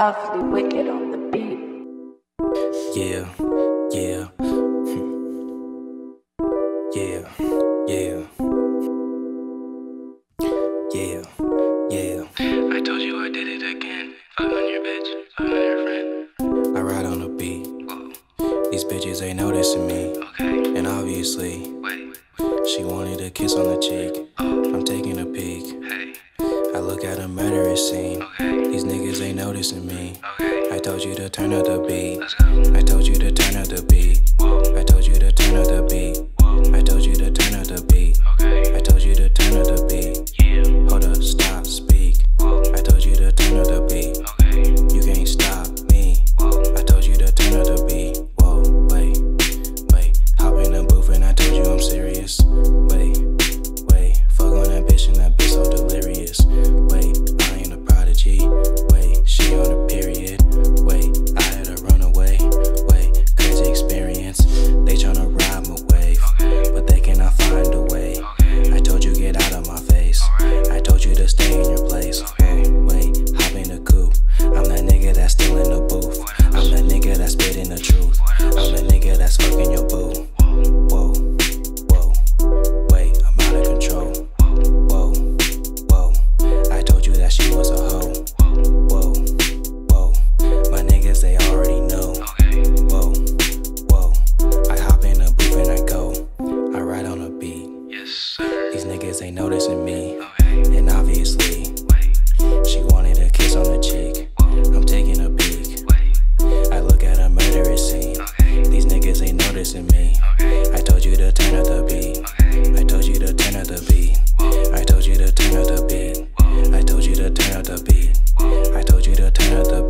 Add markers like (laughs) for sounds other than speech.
AWFLEE WCKD on the beat. Yeah, yeah. (laughs) Yeah, yeah. Yeah, yeah. I told you I did it again. Fuck on your bitch, fuck on your friend. I ride on a beat. Whoa, These bitches ain't noticing me. okay, And obviously, wait, she wanted a kiss on the cheek. oh, I'm taking a peek. hey, I look at a murderous scene. Noticing me. okay, I told you to turn up the beat. I told you to turn up the beat. Whoa, I told you to turn up the beat. niggas ain't noticing me. And obviously, she wanted a kiss on the cheek. I'm taking a peek. I look at a murderous scene. These niggas ain't noticing me. I told you to turn up the beat. I told you to turn up the beat. I told you to turn up the beat. I told you to turn up the beat. I told you to turn up the beat.